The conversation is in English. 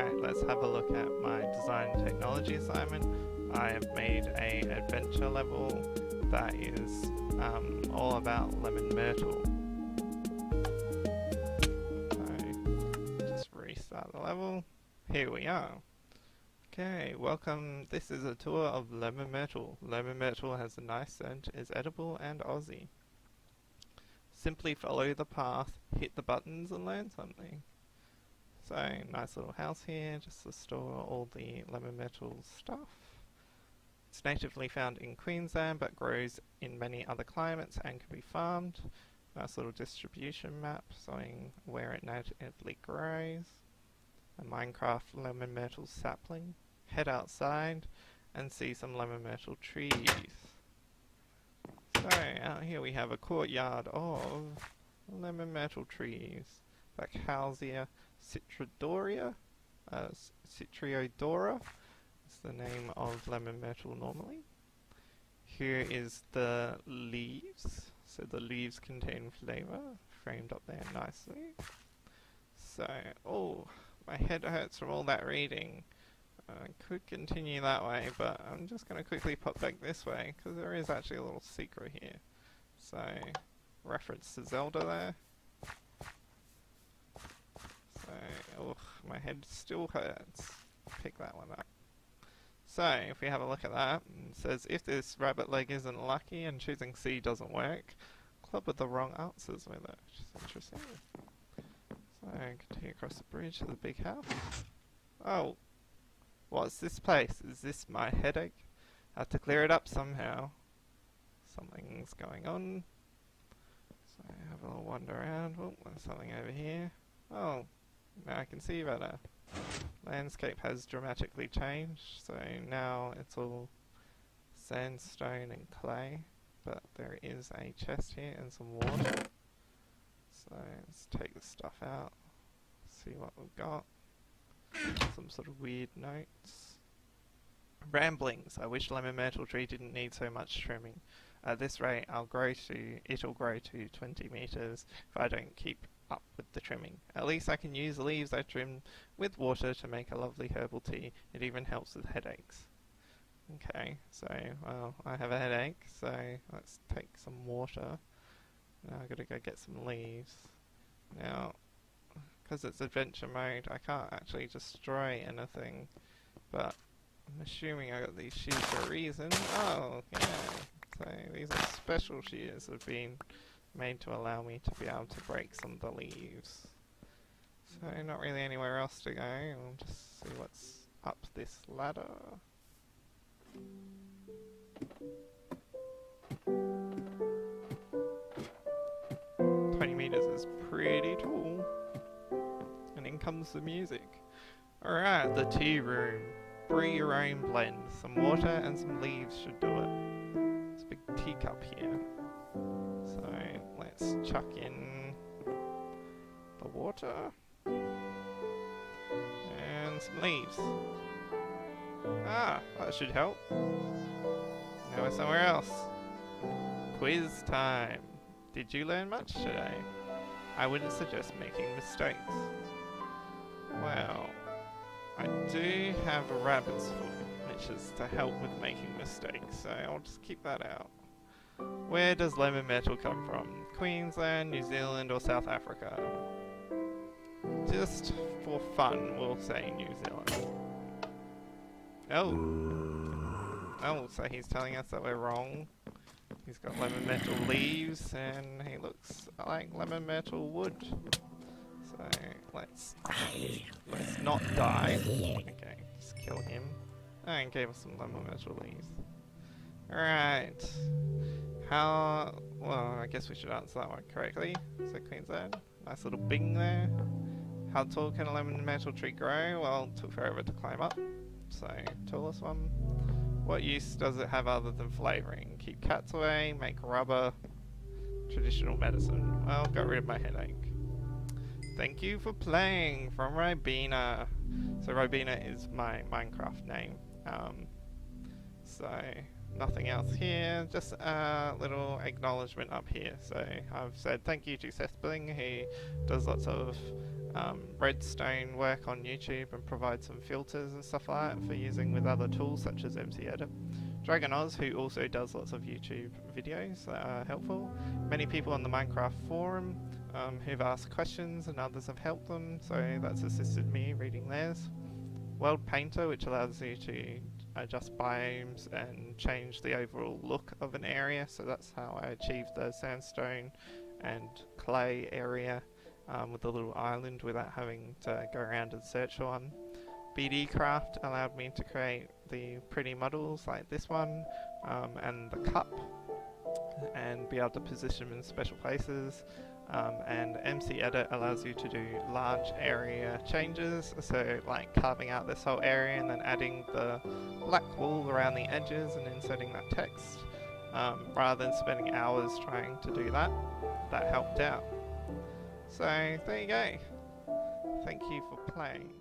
Alright, let's have a look at my design technology assignment. I have made a adventure level that is um, all about lemon myrtle. So, just restart the level. Here we are. Okay, welcome. This is a tour of lemon myrtle. Lemon myrtle has a nice scent, is edible and Aussie. Simply follow the path, hit the buttons and learn something. So, nice little house here, just to store all the lemon myrtle stuff. It's natively found in Queensland but grows in many other climates and can be farmed. Nice little distribution map showing where it natively grows. A Minecraft lemon myrtle sapling. Head outside and see some lemon myrtle trees. So, out here we have a courtyard of lemon myrtle trees. Backhousia citridoria, uh, citriodora is the name of lemon myrtle normally. Here is the leaves, so the leaves contain flavour, framed up there nicely. So, oh, my head hurts from all that reading. I could continue that way, but I'm just going to quickly pop back this way, because there is actually a little secret here. So, reference to Zelda there. So, oh, my head still hurts. Pick that one up. So, if we have a look at that, it says if this rabbit leg isn't lucky and choosing C doesn't work, club with the wrong answers with it, which is interesting. So, continue across the bridge to the big house. Oh, what's this place? Is this my headache? I have to clear it up somehow. Something's going on. So, have a little wander around. Oh, there's something over here. Oh, can see better. Uh, landscape has dramatically changed, so now it's all sandstone and clay, but there is a chest here and some water. So let's take the stuff out, see what we've got. Some sort of weird notes. Ramblings. I wish lemon myrtle tree didn't need so much trimming. At this rate, I'll grow to it'll grow to 20 meters if I don't keep up with the trimming. At least I can use leaves I trimmed with water to make a lovely herbal tea. It even helps with headaches. Okay, so, well, I have a headache, so let's take some water. Now I've got to go get some leaves. Now, because it's adventure mode, I can't actually destroy anything, but I'm assuming I got these shears for a reason. Oh, yeah. So these are special that have been made to allow me to be able to break some of the leaves. So not really anywhere else to go, I'll just see what's up this ladder. Twenty meters is pretty tall. And in comes the music. Alright, the tea room. Brew your own blend. Some water and some leaves should do it. There's a big teacup here. Let's chuck in the water and some leaves. Ah, that should help. Now we're somewhere else. Quiz time. Did you learn much today? I wouldn't suggest making mistakes. Well, I do have a rabbit's foot, which is to help with making mistakes, so I'll just keep that out. Where does lemon myrtle come from? Queensland, New Zealand, or South Africa? Just for fun, we'll say New Zealand. Oh. Oh, so he's telling us that we're wrong. He's got lemon myrtle leaves, and he looks like lemon myrtle wood. So, let's, let's not die. Okay, just kill him. And gave us some lemon myrtle leaves. Alright. How... Well, I guess we should answer that one correctly. So Queensland. Nice little bing there. How tall can a lemon myrtle tree grow? Well, it took forever to climb up. So, tallest one. What use does it have other than flavouring? Keep cats away, make rubber, traditional medicine. Well, got rid of my headache. Thank you for playing from Ribena. So Ribena is my Minecraft name. Um, so nothing else here, just a little acknowledgement up here. So I've said thank you to SethBling, he does lots of um, redstone work on YouTube and provides some filters and stuff like that for using with other tools such as MCEdit. Dragon Oz, who also does lots of YouTube videos that are helpful. Many people on the Minecraft forum um, who've asked questions and others have helped them, so that's assisted me reading theirs. Worldpainter, which allows you to adjust biomes and change the overall look of an area, so that's how I achieved the sandstone and clay area um, with the little island without having to go around and search for one. BDCraft allowed me to create the pretty models like this one um, and the cup and be able to position them in special places. Um, and MCEdit allows you to do large area changes. So like carving out this whole area and then adding the black wool around the edges and inserting that text um, rather than spending hours trying to do that that helped out. So there you go. Thank you for playing